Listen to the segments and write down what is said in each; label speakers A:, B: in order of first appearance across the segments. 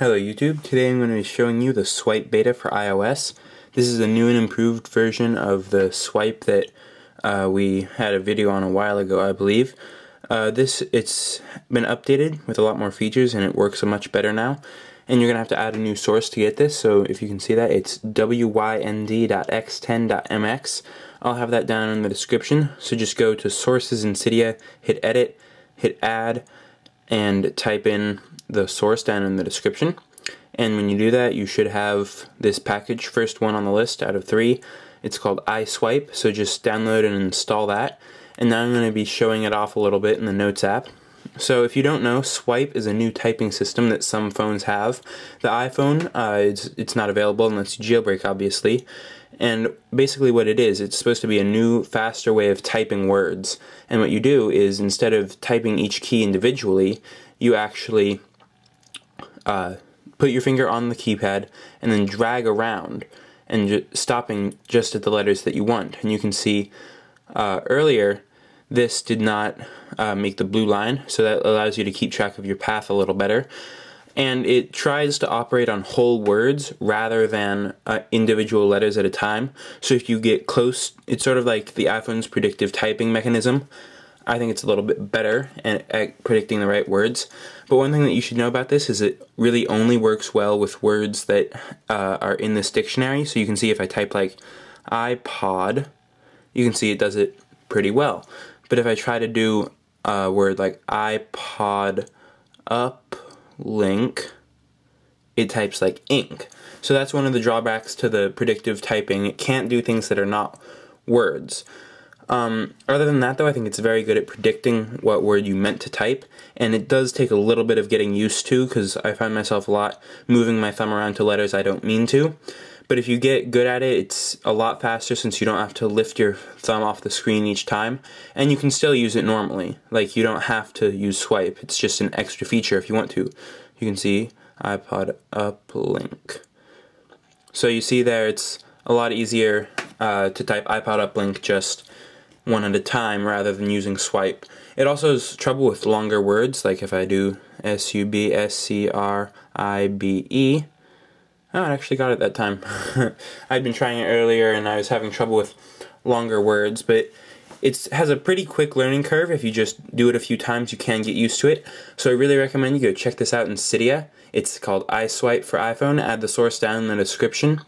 A: Hello YouTube, today I'm going to be showing you the Swype beta for iOS. This is a new and improved version of the Swype that uh, we had a video on a while ago I believe. Uh, this, it's been updated with a lot more features and it works much better now. And you're going to have to add a new source to get this, so if you can see that, it's wynd.x10.mx. I'll have that down in the description, so just go to Sources in Cydia, hit Edit, hit Add, and type in the source down in the description. And when you do that, you should have this package, first one on the list out of three. It's called iSwype, so just download and install that. And now I'm going to be showing it off a little bit in the Notes app. So if you don't know, Swype is a new typing system that some phones have. The iPhone, uh, it's, it's not available unless you jailbreak, obviously. And basically what it is, it's supposed to be a new, faster way of typing words. And what you do is, instead of typing each key individually, you actually uh, put your finger on the keypad and then drag around and ju stopping just at the letters that you want. And you can see uh, earlier this did not uh, make the blue line, so that allows you to keep track of your path a little better. And it tries to operate on whole words rather than uh, individual letters at a time. So if you get close, it's sort of like the iPhone's predictive typing mechanism. I think it's a little bit better at, predicting the right words. But one thing that you should know about this is it really only works well with words that uh, are in this dictionary. So you can see if I type like iPod, you can see it does it pretty well. But if I try to do a word like iPod up link, it types like ink. So that's one of the drawbacks to the predictive typing. It can't do things that are not words. Um, other than that, though, I think it's very good at predicting what word you meant to type, and it does take a little bit of getting used to because I find myself a lot moving my thumb around to letters I don't mean to. But if you get good at it, it's a lot faster since you don't have to lift your thumb off the screen each time, and you can still use it normally. Like, you don't have to use swipe, it's just an extra feature if you want to. You can see iPod uplink. So you see there, it's a lot easier uh, to type iPod uplink just one at a time rather than using swipe. It also has trouble with longer words, like if I do S-U-B-S-C-R-I-B-E. Oh, I actually got it that time. I'd been trying it earlier and I was having trouble with longer words, but it has a pretty quick learning curve. If you just do it a few times, you can get used to it. So I really recommend you go check this out in Cydia. It's called iSwype for iPhone. Add the source down in the description.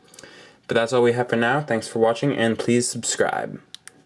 A: But that's all we have for now. Thanks for watching, and please subscribe.